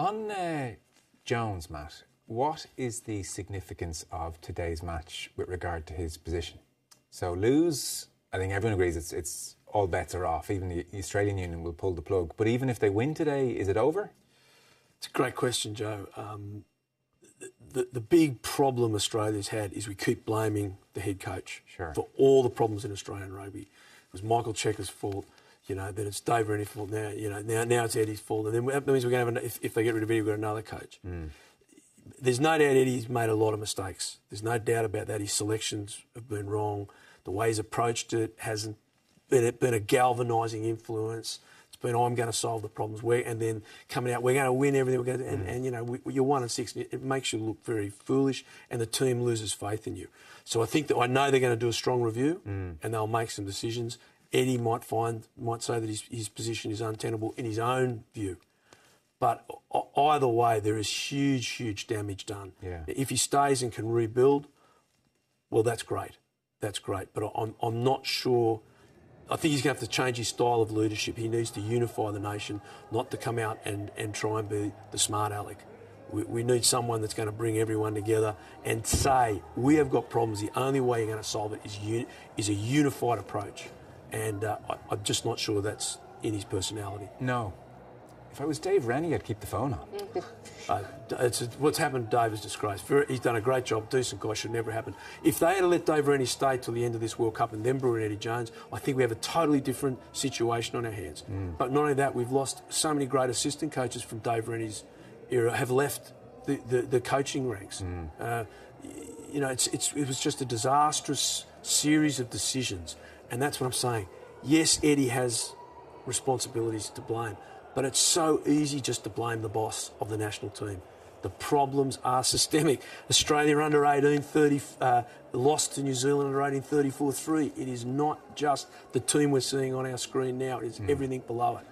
On uh, Jones, Matt, what is the significance of today's match with regard to his position? So lose, I think everyone agrees it's it's all bets are off. Even the Australian Union will pull the plug. But even if they win today, is it over? It's a great question, Joe. Um, the, the big problem Australia's had is we keep blaming the head coach Sure. for all the problems in Australian rugby. It was Michael Cheika's fault, you know, then it's Dave Rennie's fault now, you know, now, now it's Eddie's fault. And then that means we're going to have, an, if, if they get rid of Eddie, we've got another coach. Hmm. There's no doubt Eddie's made a lot of mistakes. There's no doubt about that. His selections have been wrong. The way he's approached it hasn't been, been a galvanising influence. It's been, oh, I'm going to solve the problems. We're, and then coming out, we're going to win everything. We're going to, and, hmm. and, you know, we, you're one and six. It makes you look very foolish, and the team loses faith in you. So I think that I know they're going to do a strong review, hmm. and they'll make some decisions. Eddie might find, might say that his, his position is untenable in his own view. But either way, there is huge, huge damage done. Yeah. If he stays and can rebuild, well, that's great. That's great. But I'm, I'm not sure. I think he's going to have to change his style of leadership. He needs to unify the nation, not to come out and, and try and be the smart aleck. We, we need someone that's going to bring everyone together and say, we have got problems. The only way you're going to solve it is, un- is a unified approach. And uh, I, I'm just not sure that's in his personality. No. If I was Dave Rennie, I'd keep the phone on. Uh, it's, what's happened to Dave is disgrace. He's done a great job, decent guy, should never happen. If they had let Dave Rennie stay till the end of this World Cup and then brought in Eddie Jones, I think we have a totally different situation on our hands. But not only that, we've lost so many great assistant coaches from Dave Rennie's era have left the, the, the coaching ranks. Uh, you know, it's, it's, it was just a disastrous series of decisions. And that's what I'm saying. Yes, Eddie has responsibilities to blame. But it's so easy just to blame the boss of the national team. The problems are systemic. Australia under 18 30, uh, lost to New Zealand under 18 34 3. It is not just the team we're seeing on our screen now, it is everything below it.